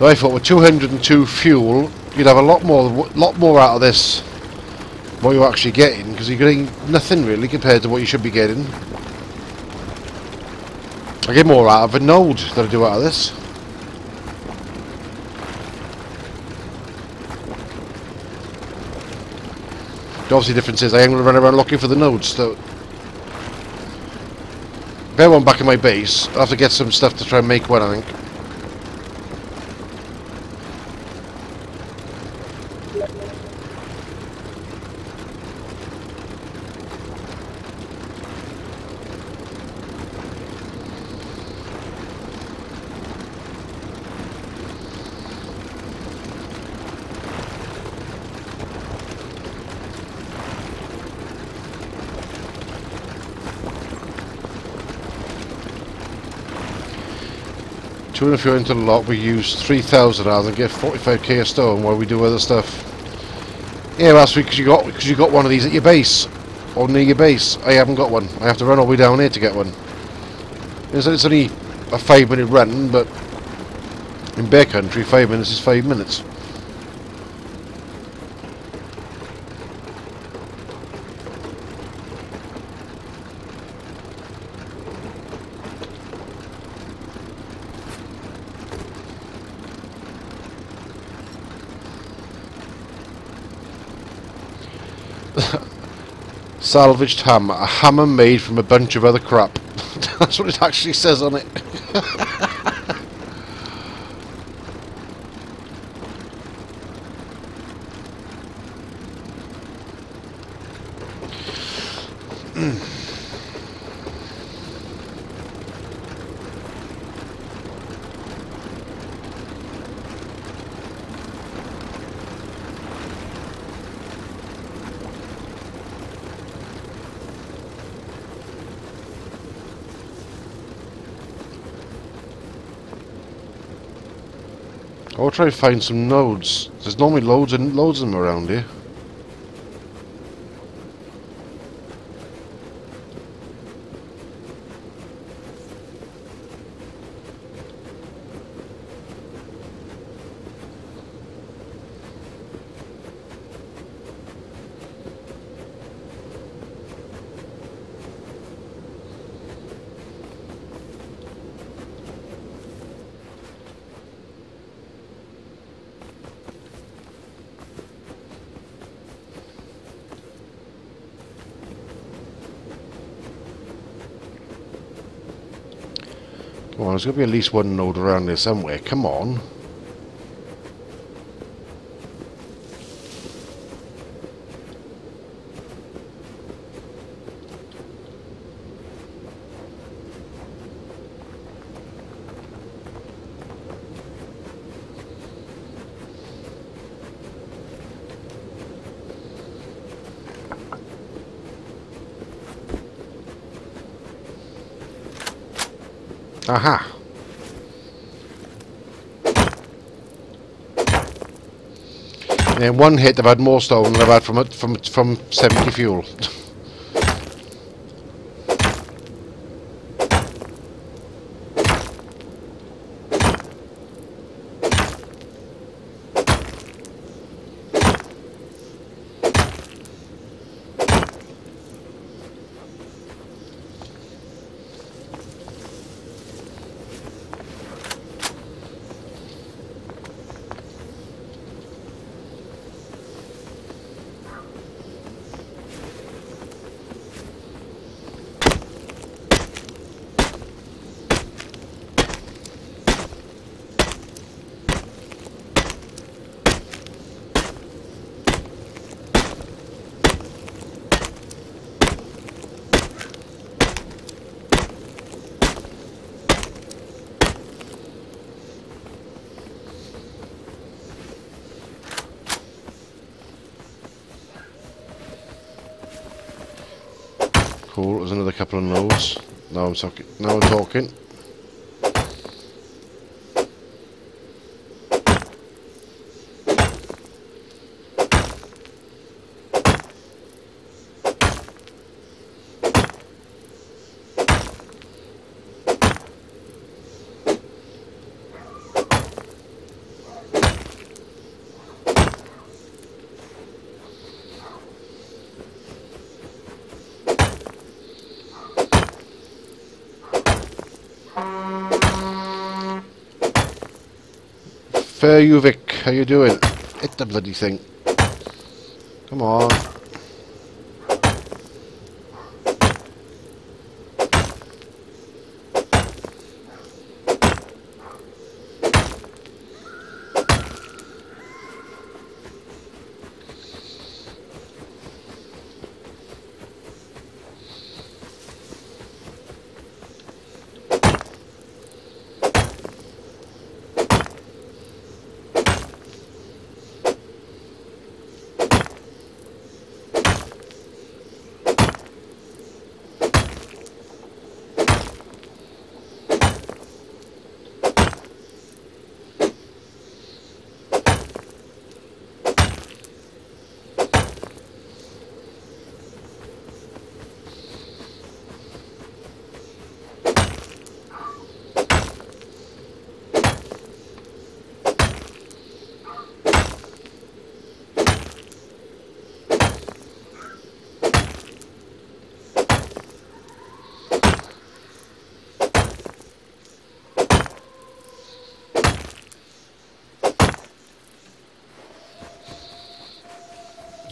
I thought with 202 fuel, you'd have a lot more, lot more out of this. What you're actually getting, because you're getting nothing really compared to what you should be getting. I get more out of a node than I do out of this. The obviously difference is I am going to run around looking for the nodes. So I want back in my base, I'll have to get some stuff to try and make one, I think. If you're into the lot, we use 3,000 hours and get 45k a stone while we do other stuff. Yeah, week because you got because you got one of these at your base or near your base. I haven't got one. I have to run all the way down here to get one. It's, it's only a five minute run, but in bear country, five minutes is five minutes. Salvaged hammer. A hammer made from a bunch of other crap. That's what it actually says on it. Hmm. I'll try to find some nodes. There's normally loads and loads of them around here. There's got to be at least one node around there somewhere. Come on. Aha. And one hit I've had more stone than I've had from, from, from 70 fuel. Cool, there's another couple of nodes. Now I'm talking. Now I'm talking. Fair you, Vic. How you doing? Hit the bloody thing. Come on.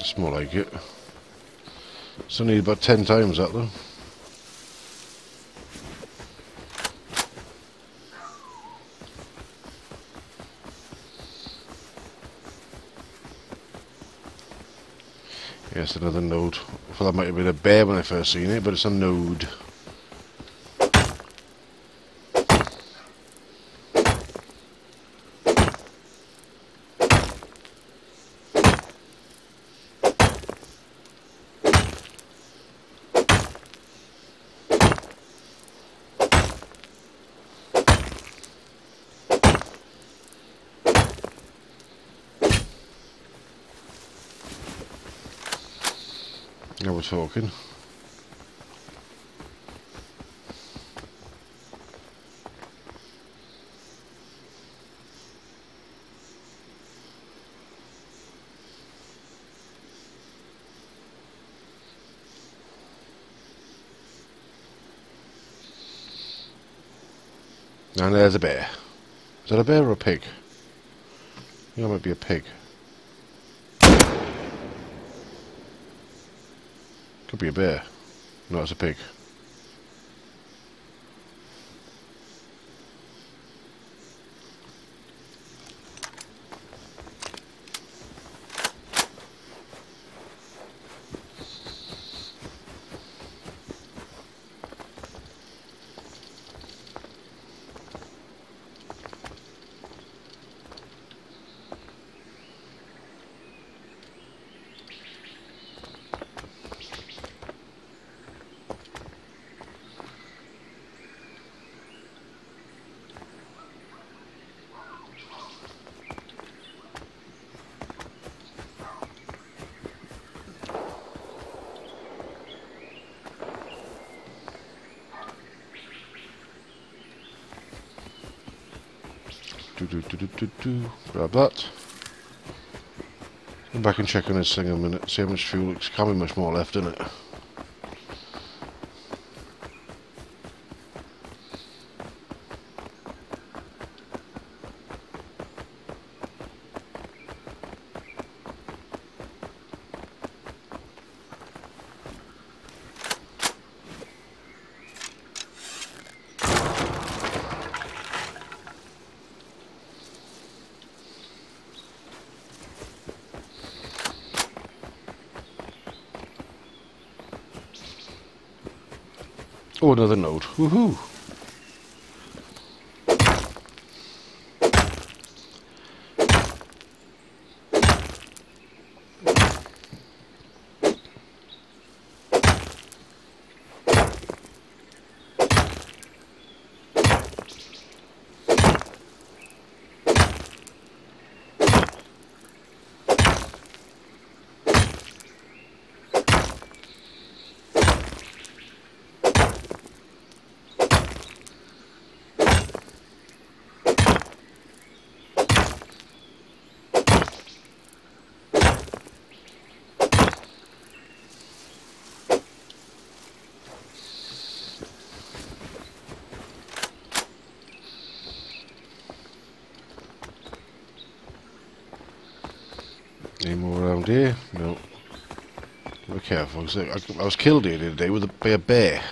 It's more like it. It's only about ten times that though. Yes, another node. I thought that might have been a bear when I first seen it, but it's a node. Now. And there's a bear. Is that a bear or a pig? I think might be a pig. Could be a bear. No, it's a pig. Do, do, do, do, do, do. Grab that. Come back and check on this thing a minute. See how much fuel. There can't be much more left in it. Oh, another node. Woohoo! 'Cause I, was killed the other day with a, by a bear.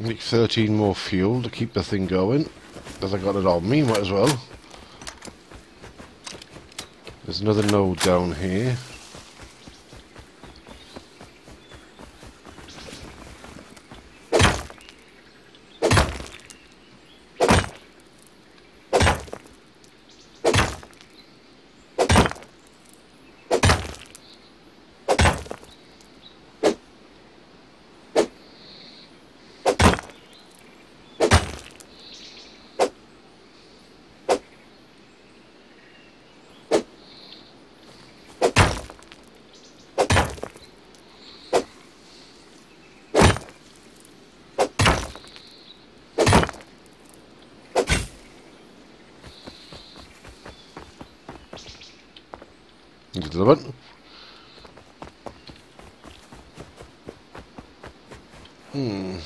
Make 13 more fuel to keep the thing going. As I got it on me, might as well. There's another node down here. Into the one. Hmm.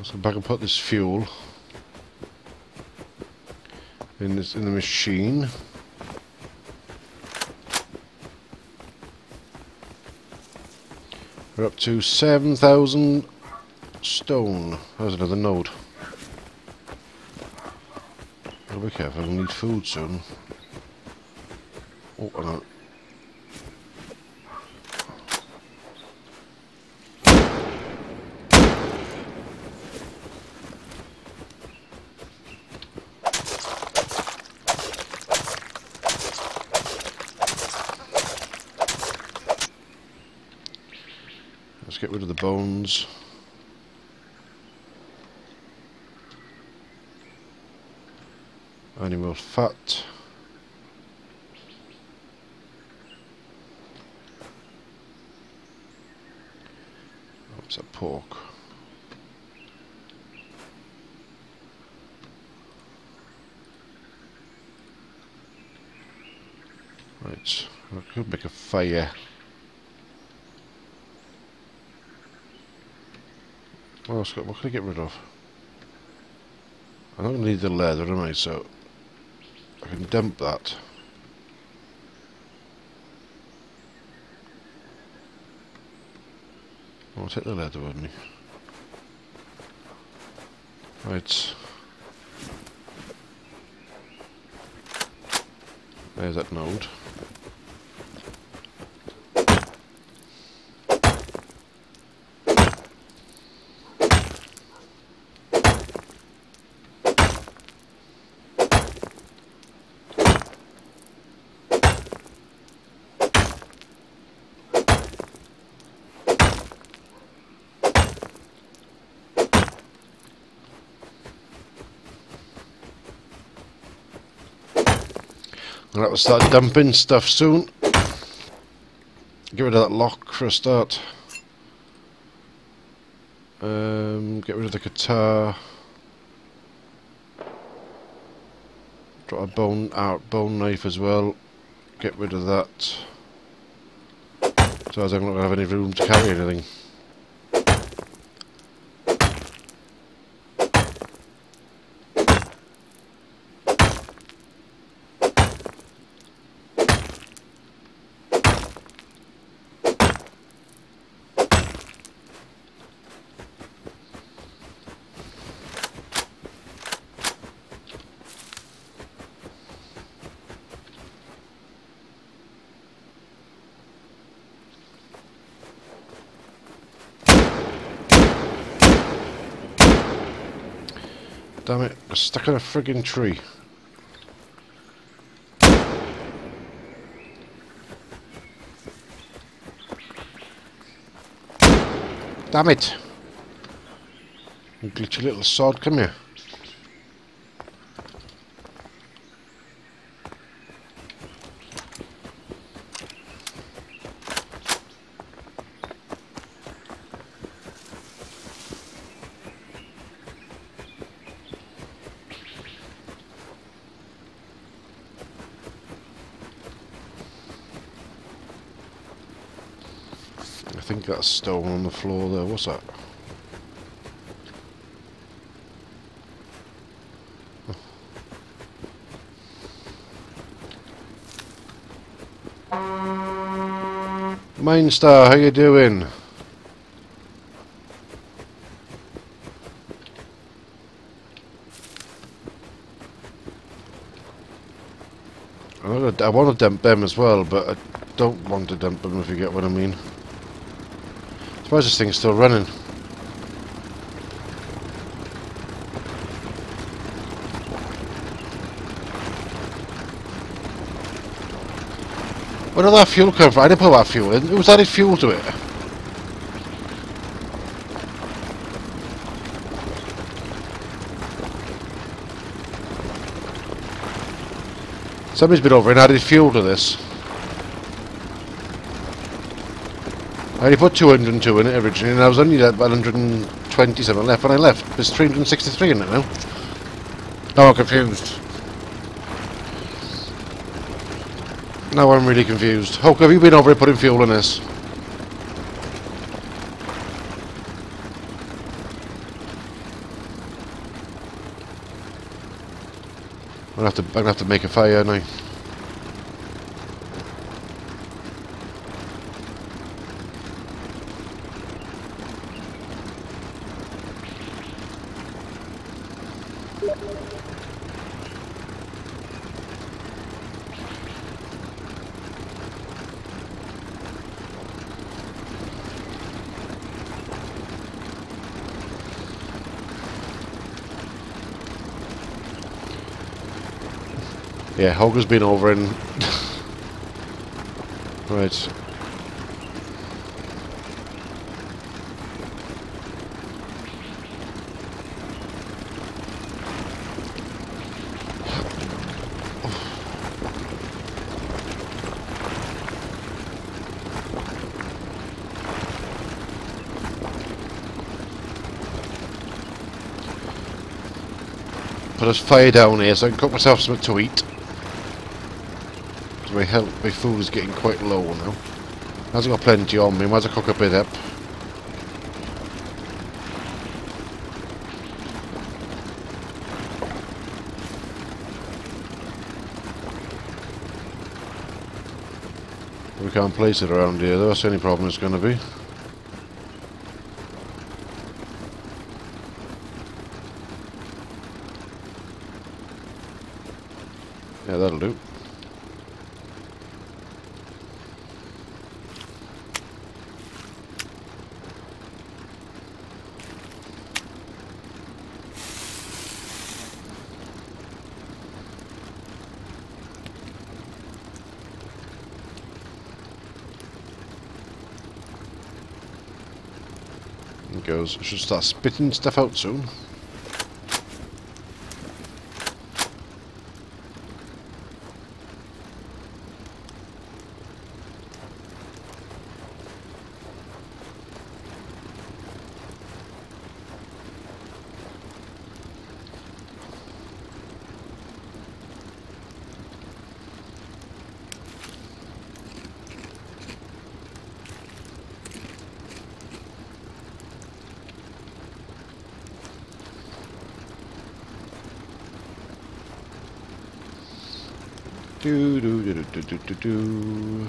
Let's go back and put this fuel in this in the machine. We're up to seven thousand stone. There's another node. Gotta be careful, we'll need food soon. Oh, get rid of the bones. Animal fat. Oh, What's a pork? Right, I could make a fire. What else? What can I get rid of? I'm not going to need the leather, am I? So I can dump that. I'll take the leather with me. Right. There's that node. Right, we'll start dumping stuff soon. Get rid of that lock for a start. Um, get rid of the guitar. Drop a bone out, bone knife as well. Get rid of that. So going to have any room to carry anything. Damn it, I'm stuck in a friggin' tree. Damn it! You glitchy little sod, come here. Stone on the floor there. What's that? Mainstar, how you doing? I want to dump them as well, but I don't want to dump them if you get what I mean. Suppose this thing's still running. Where did that fuel come from? I didn't put that fuel in. Who's added fuel to it? Somebody's been over and added fuel to this. Only put 202 in it originally, and I was only at 120 something left when I left. There's 363 in it now. Now I'm confused. Now I'm really confused. Hulk, have you been over here putting fuel in this? I'm gonna have to. I'm gonna have to make a fire now. Yeah, Holger's been over and right. Put a fire down here so I can cook myself something to eat. My health, my food is getting quite low now. I've got plenty on me, might as well cook a bit up. We can't place it around here though, that's the only problem it's going to be. Yeah, that'll do. It goes. I should start spitting stuff out soon. Do do do do.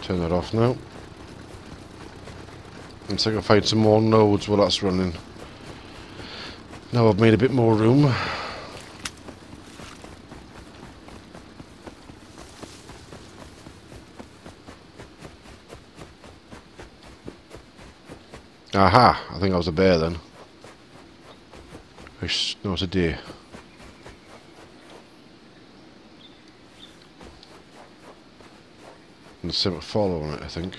Turn that off now. And so I can find some more nodes while that's running. Now I've made a bit more room. Aha! I think I was a bear then. It's a deer. And the same follow on it, I think.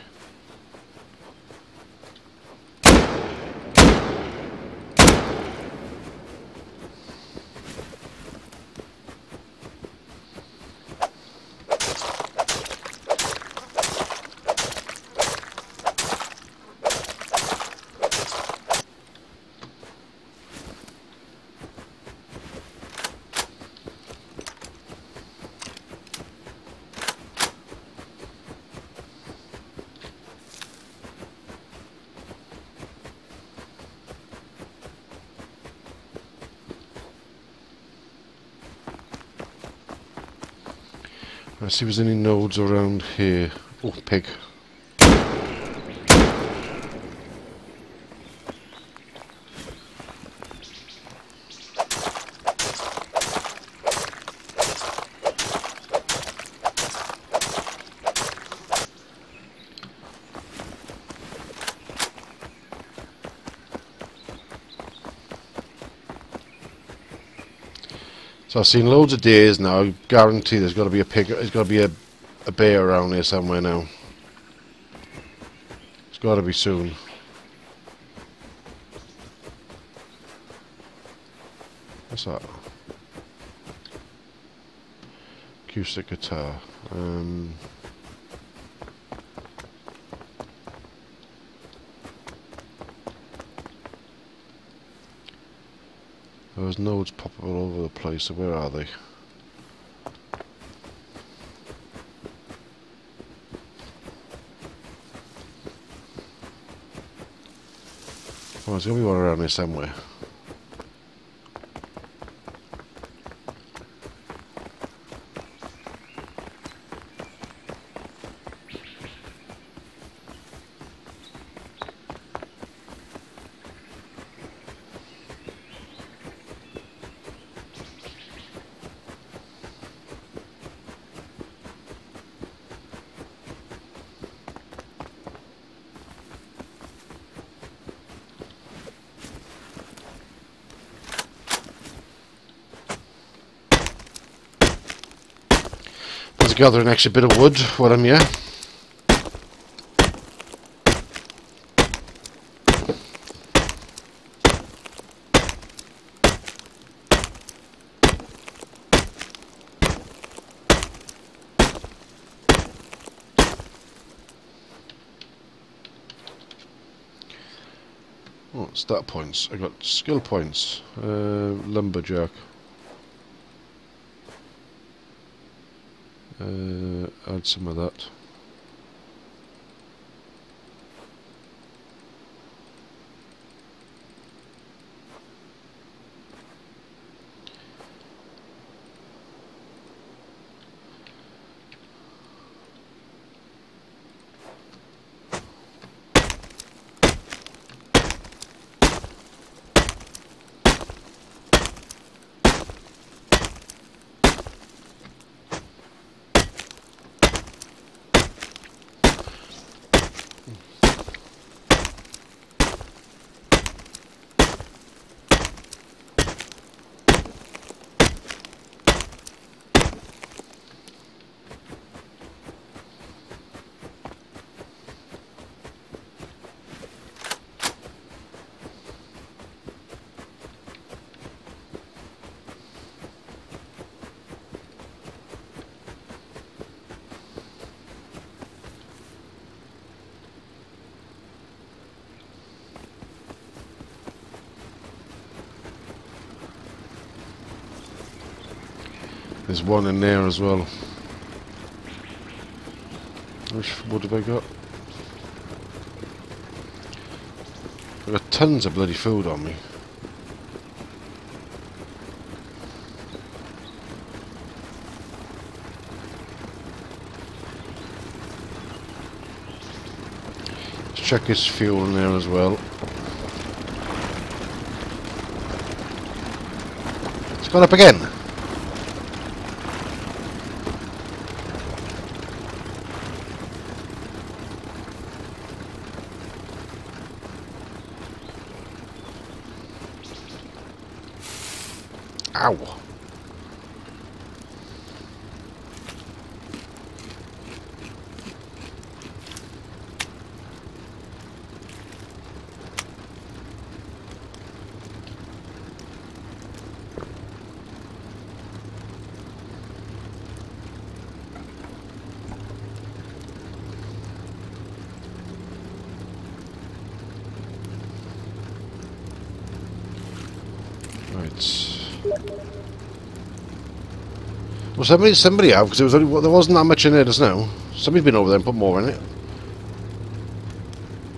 Let's see there's any nodes around here. Oh, pig. So I've seen loads of deers now. I guarantee there's got to be a pig. There's got to be a, a bear around here somewhere now. It's got to be soon. What's that? Acoustic guitar. Um, Those nodes pop up all over the place, so where are they? Oh, there's going to be one around here somewhere. Gather an extra bit of wood while I'm here. Oh, stat points. I got skill points. Uh, lumberjack. Uh, add some of that There's one in there as well. Which wood have I got? I've got tons of bloody food on me. Let's check his fuel in there as well. It's gone up again. Ow. Right. Well, somebody, somebody have because there was only, there wasn't that much in there just now. Somebody's been over there and put more in it.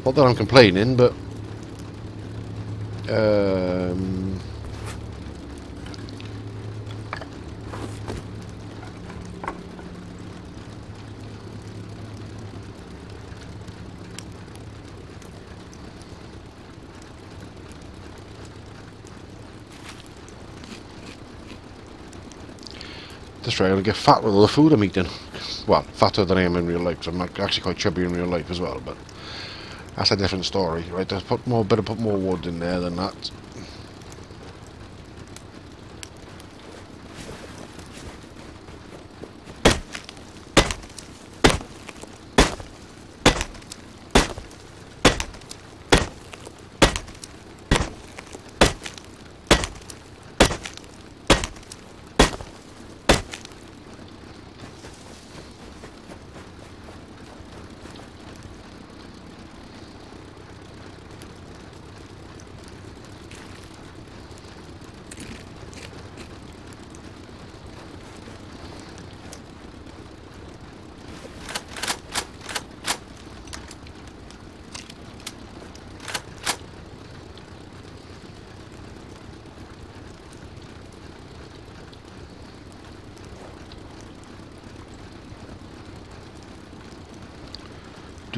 Not that I'm complaining, but um, Right, I'll get fat with all the food I'm eating. Well, fatter than I am in real life, 'cause I'm actually quite chubby in real life as well, but that's a different story. Right, let's put more, better put more wood in there than that.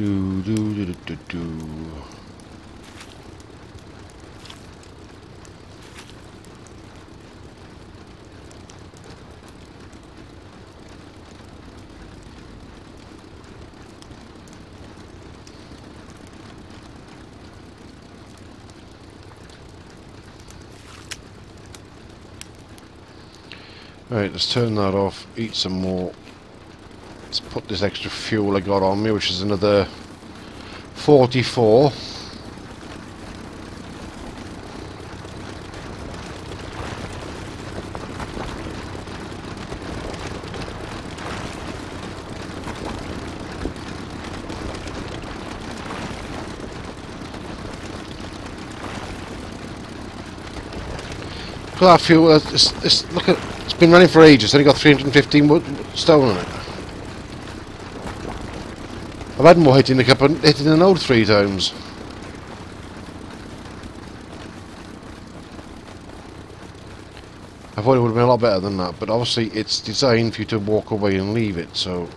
Do do do do do do. Right, let's turn that off, eat some more. Put this extra fuel I got on me, which is another 44. Look at that fuel, it's, it's, look at, it's been running for ages, it's only got 315 wo- stone on it. I've had more hitting the cup and hitting the node three times. I thought it would have been a lot better than that, but obviously it's designed for you to walk away and leave it, so...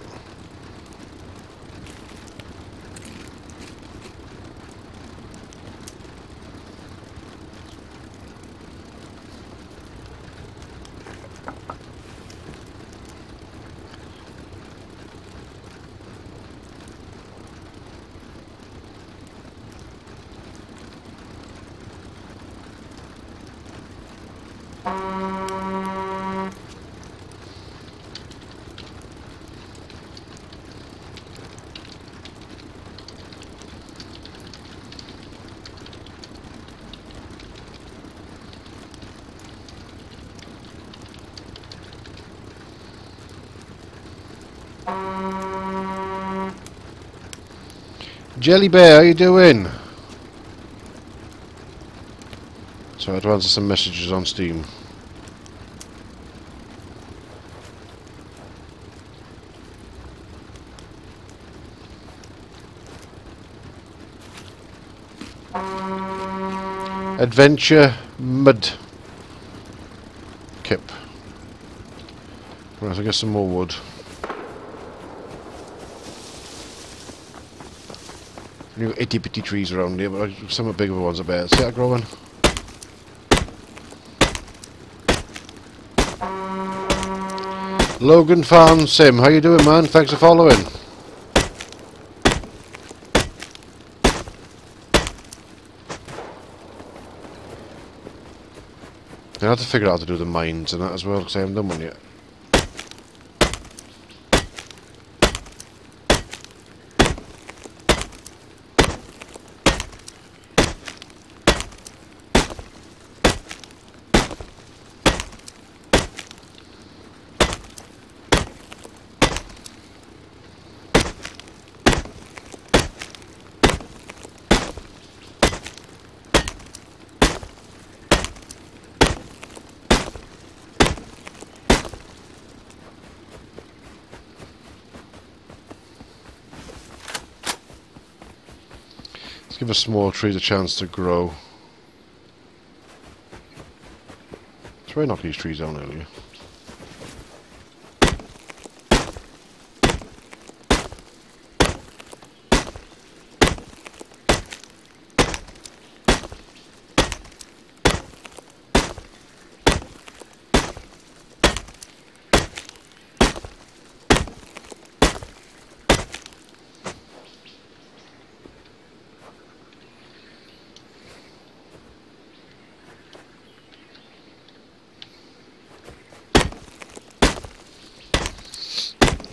Jelly Bear, how you doing? So I had to answer some messages on Steam. Adventure Mud Kip. Right, I'll get some more wood. You've itty bitty trees around here, but some of the bigger ones are better. See that growing? Logan Farm Sim, how you doing man? Thanks for following. I have to figure out how to do the mines and that as well, because I haven't done one yet. Small trees a chance to grow. Try knock these trees down earlier.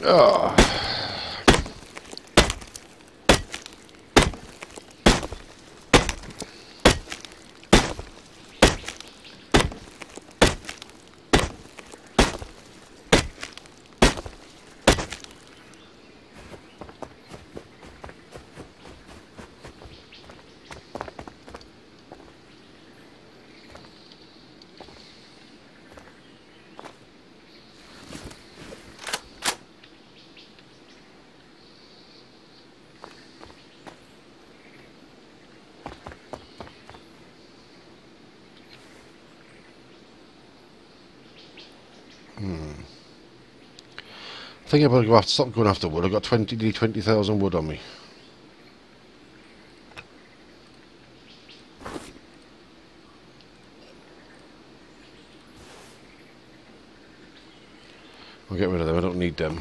Oh. Hmm. I think I better after, stop going after wood. I've got 20, 20,000 wood on me. I'll get rid of them, I don't need them.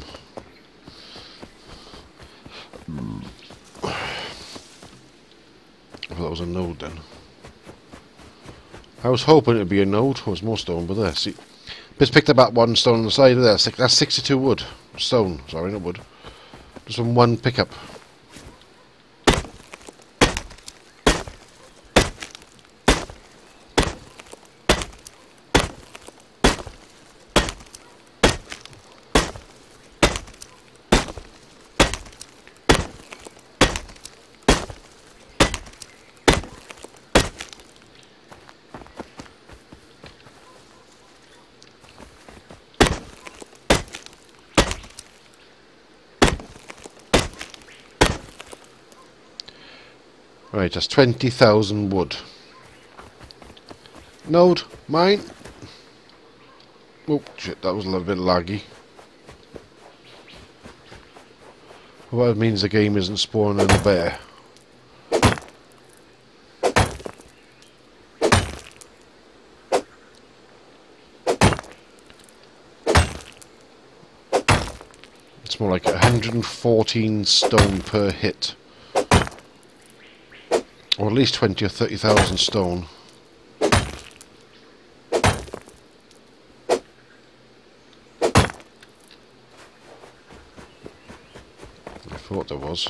I thought that was a node then. I was hoping it'd be a node, there was more stone, but there, see. Just picked up that one stone on the side of there, that's 62 wood. Stone, sorry, not wood. Just from one pickup. Right, that's 20,000 wood. Node, mine. Oh, shit, that was a little bit laggy. Well, that means the game isn't spawning a bear. It's more like 114 stone per hit. Or at least 20 or 30,000 stone. I thought there was.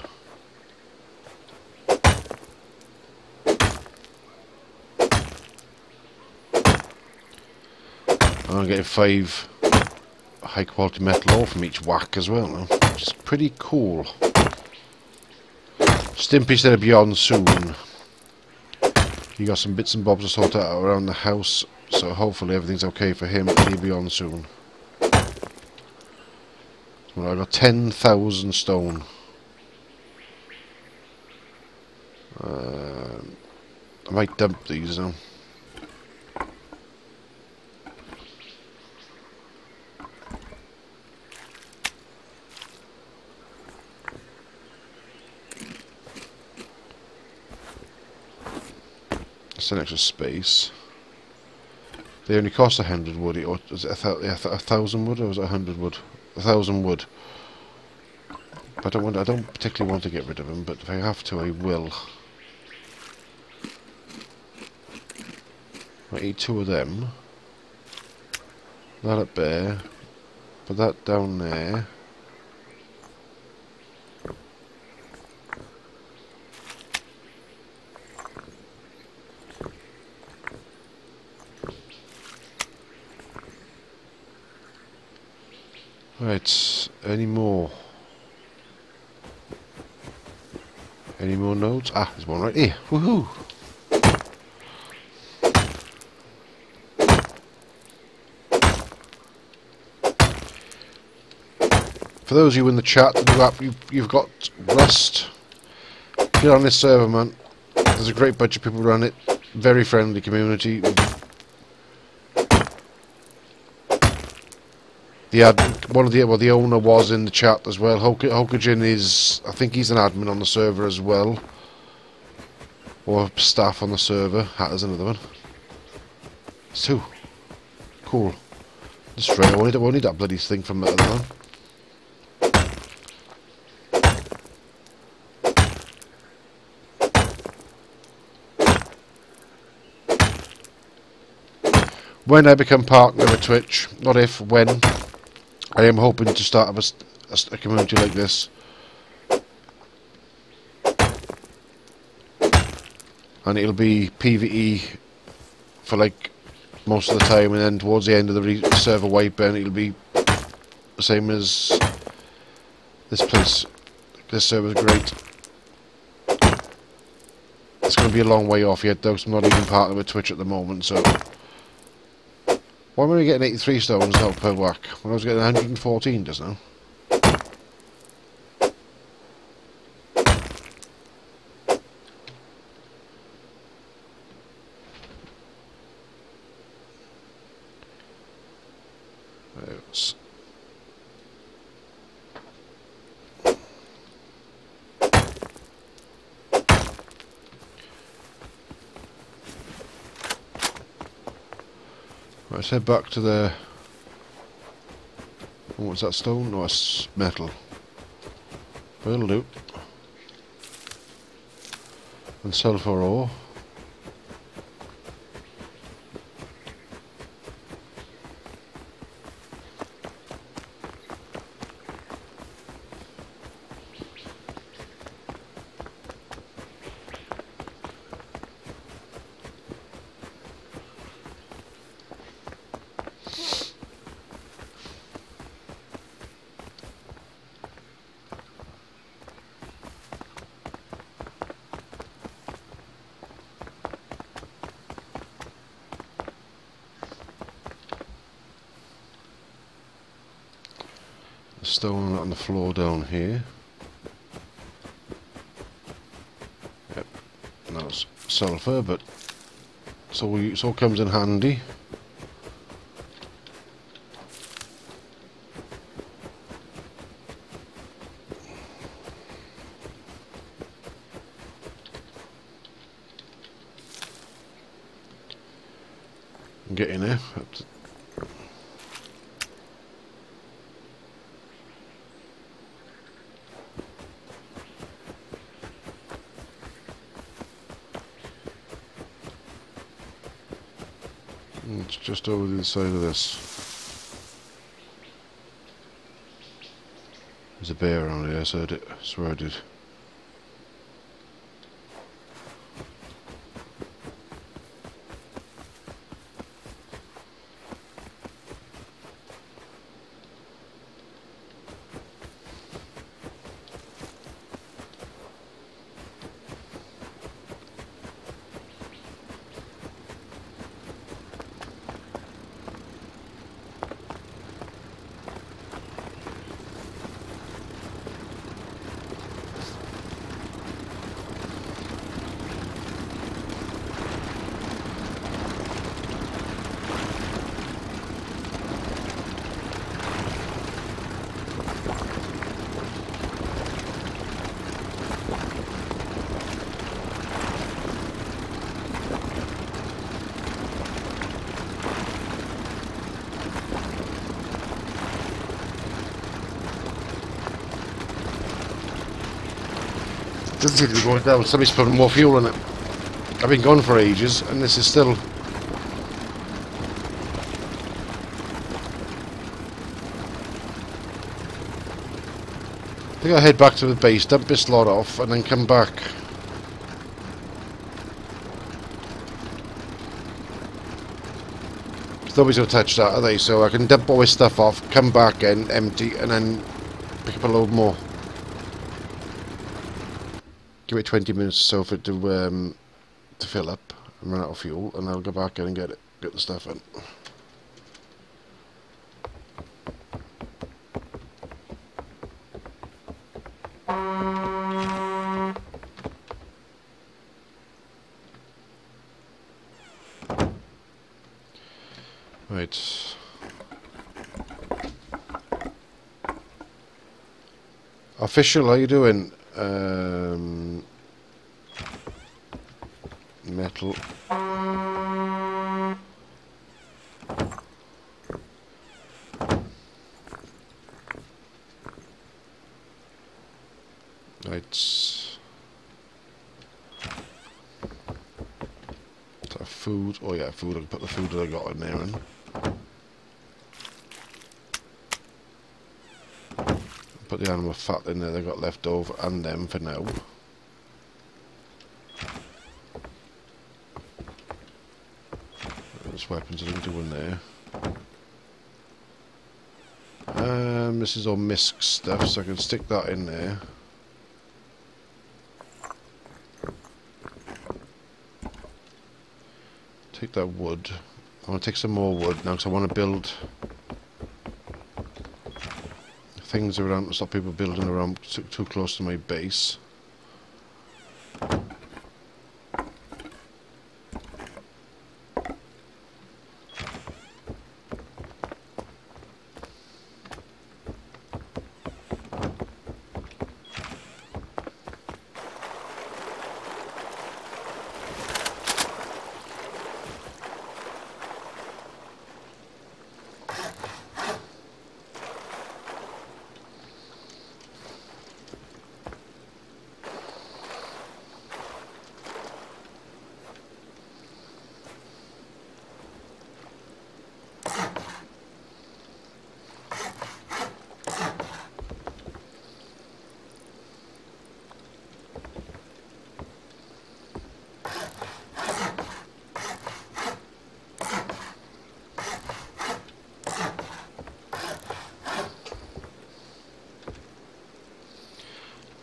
I'm getting five high quality metal ore from each whack as well which is pretty cool. Stimpy said beyond soon. He got some bits and bobs to sort out around the house, so hopefully everything's okay for him. He'll be on soon. Well, I got 10,000 stone. Uh, I might dump these now. An extra space. They only cost a hundred wood, or is it a, th th a thousand wood, or was it a hundred wood? A thousand wood. But I don't want. I don't particularly want to get rid of them, but if I have to, I will. I eat two of them. That up there. Put that down there. Any more? Any more nodes? Ah, there's one right here. Woohoo! For those of you in the chat, you you've got Rust. Get on this server, man. There's a great bunch of people around it. Very friendly community. The ad, one of the well, the owner was in the chat as well. Hokajin is, I think he's an admin on the server as well, or staff on the server. Hatter's another one. It's two. Cool. Just Destroy. I wanted, I wanted that bloody thing from the other one. when I become partner with Twitch, not if, when, I am hoping to start a, a, community like this. And it'll be PvE for like most of the time, and then towards the end of the server wipe, and it'll be the same as this place. This server's great. It's going to be a long way off yet, though. I'm not even partnered with Twitch at the moment, so. Why am I getting 83 stones per whack when I was getting 114 just now? Let's head back to the... Oh, what's that stone? It's metal. Do. And sulphur ore. stone on the floor down here. Yep, that's sulphur, but so we so comes in handy. Getting there. Side of this. There's a bear around here, I swear I did. Doesn't seem to be going down. Somebody's putting more fuel in it. I've been gone for ages, and this is still... I think I'll head back to the base, dump this lot off, and then come back. Nobody's going to touch that, are they? So I can dump all this stuff off, come back and empty, and then pick up a load more. Give it 20 minutes or so for it to, um, to fill up and run out of fuel, and I'll go back in and get it, get the stuff in. Right. Official, how you doing? Um, that I got in there. Put the animal fat in there they got left over and them for now. There's weapons I didn't do in there. Um, this is all misc stuff, so I can stick that in there. Take that wood. I want to take some more wood now because I want to build things around to stop people building around too, too close to my base.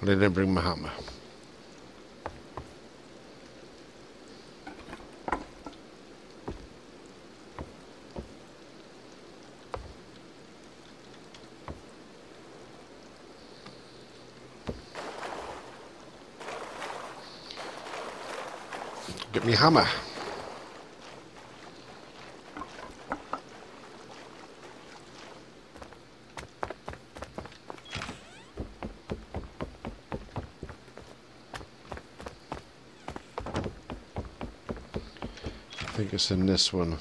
I didn't bring my hammer. Get me hammer. It's in this one.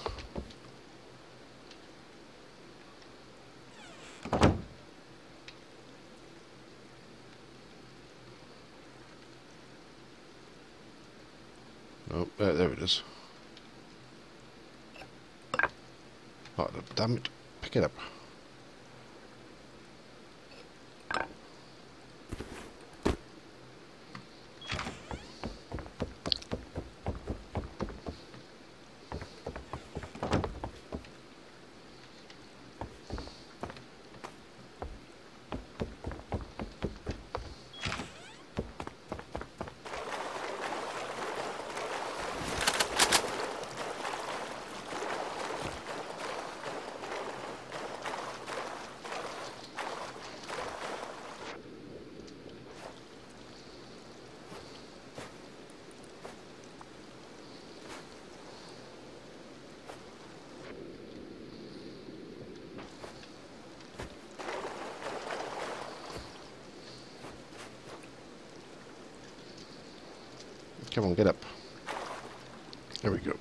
Oh, there, there it is. Oh, damn it. Pick it up. Come on, get up. There we go.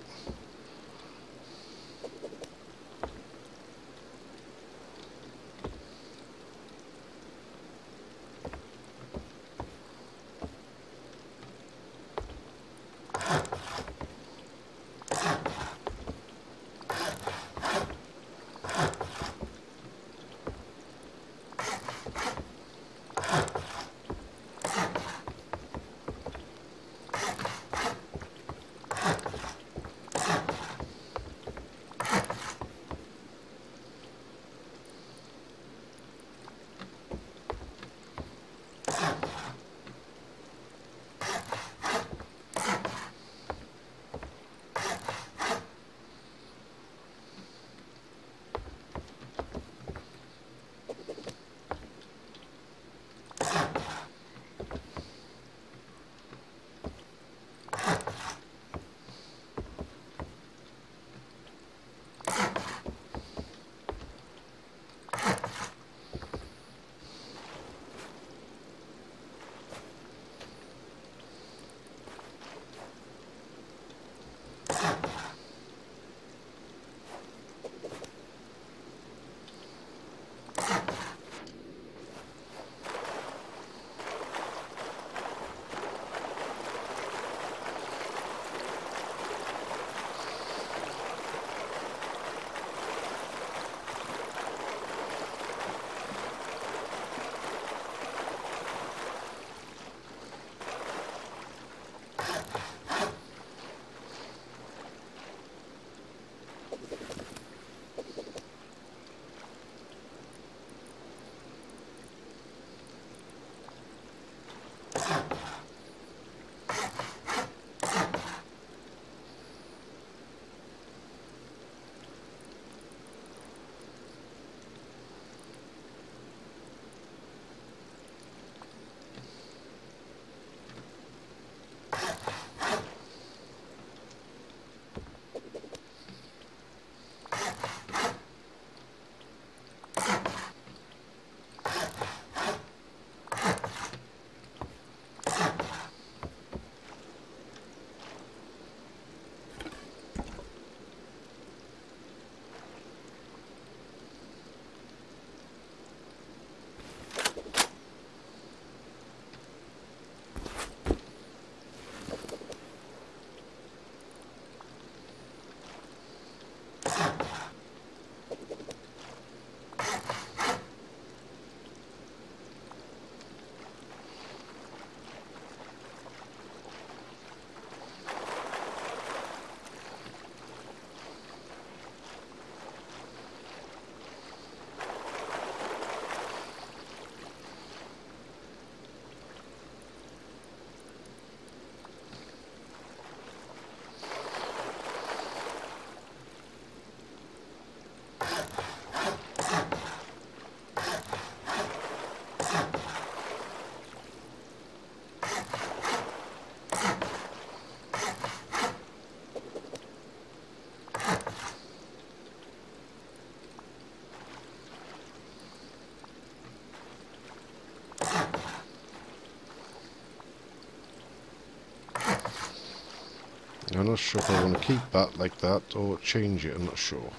I'm not sure if I want to keep that like that or change it, I'm not sure.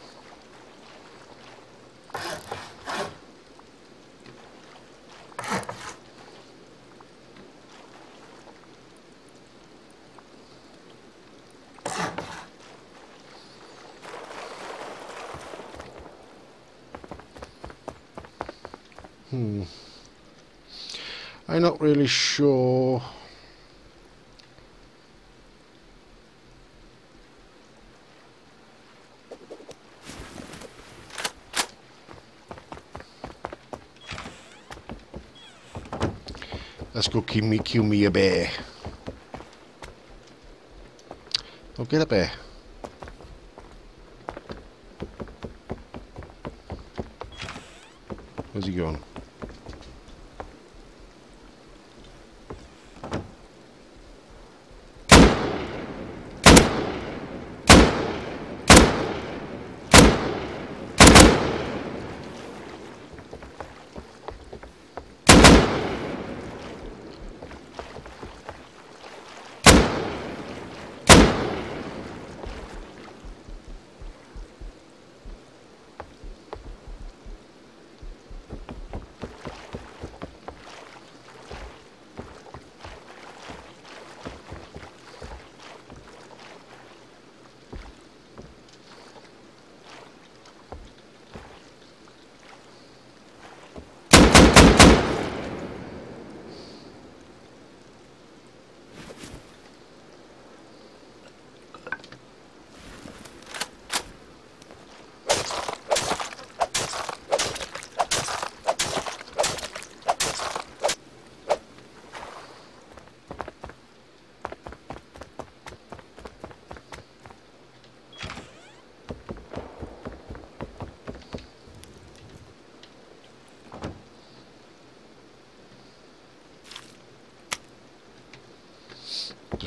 Hmm. I'm not really sure Let's go kill me, kill me a bear. Oh, get a bear. Where's he going?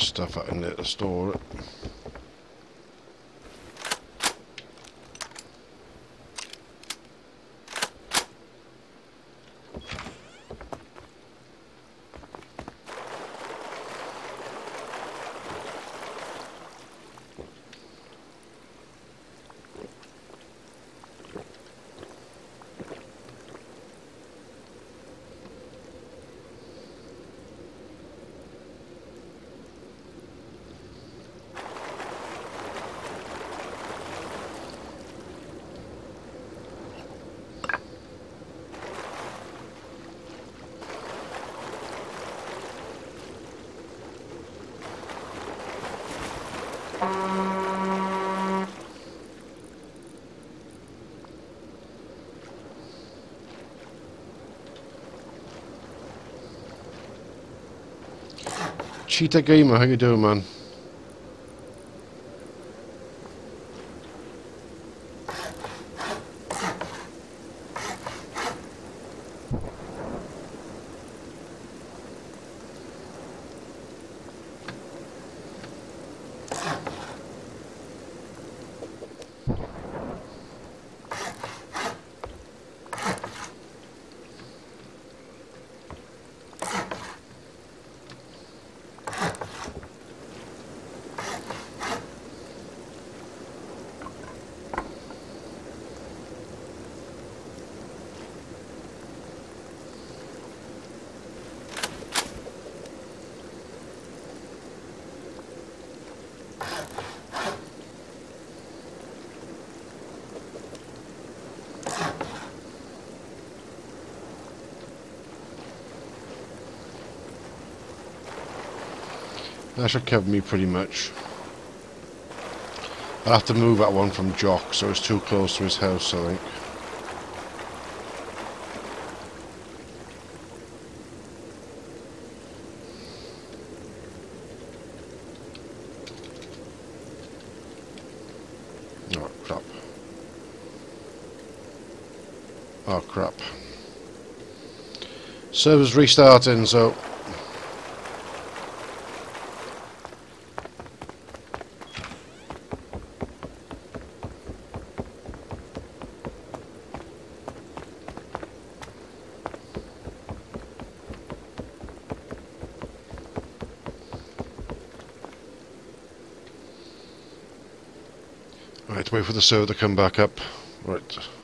Stuff out in there to store Cheetah Gamer, how you doing, man? That should cover me pretty much. I'll have to move that one from Jock, so it's too close to his house, I think. Oh, crap. Oh, crap. Server's restarting, so Wait for the server to come back up. Right.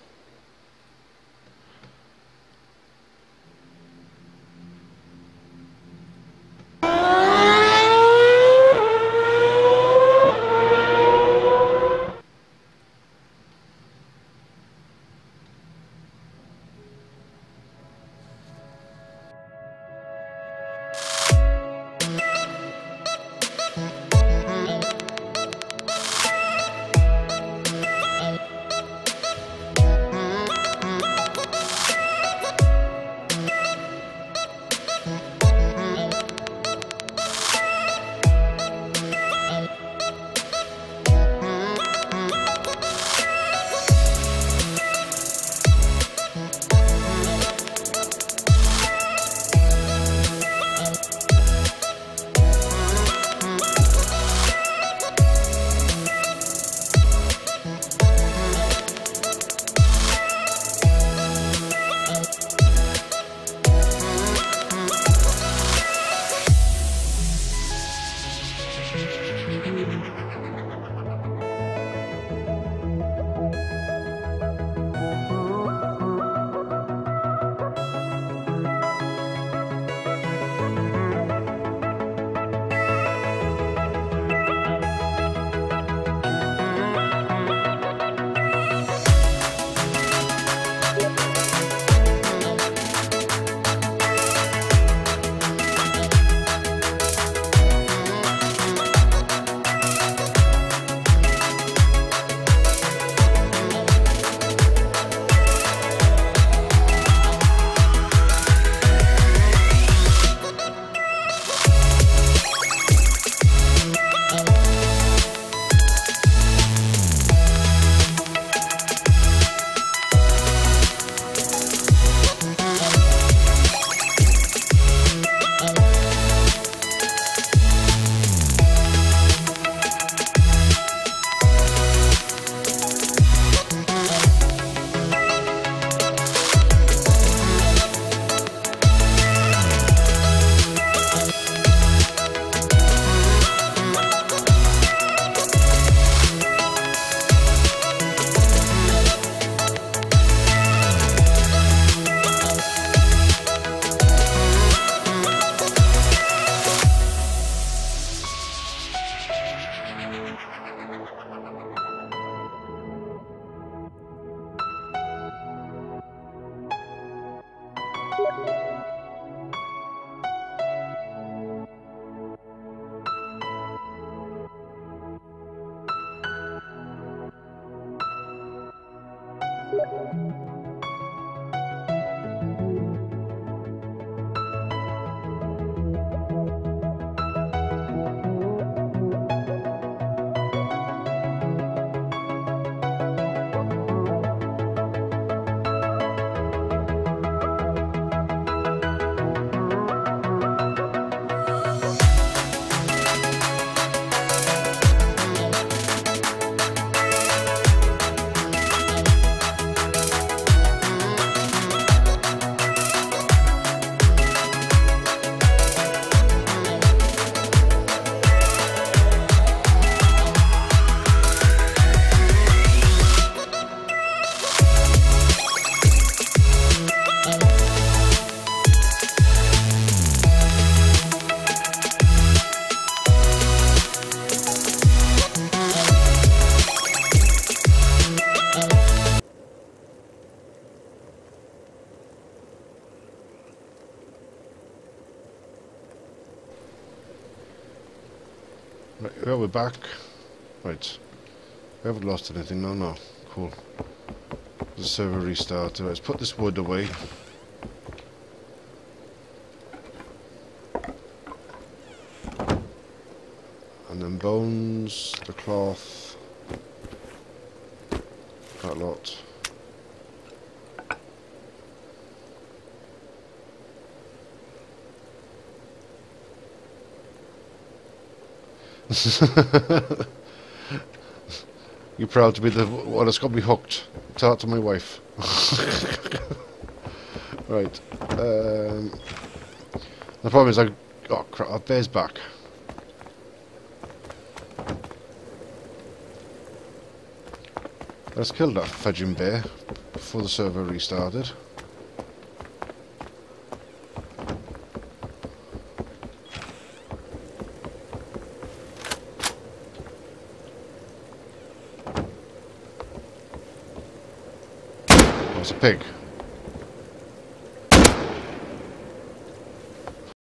Back. Right. We haven't lost anything, no, no. Cool. The server restarted. Let's put this wood away. And then bones, the cloth, that lot. You're proud to be the one that's got me hooked. Tell that to my wife. right. Um, the problem is I... Oh crap, our bear's back. Let's kill that fudging bear before the server restarted. Oh, it's a pig.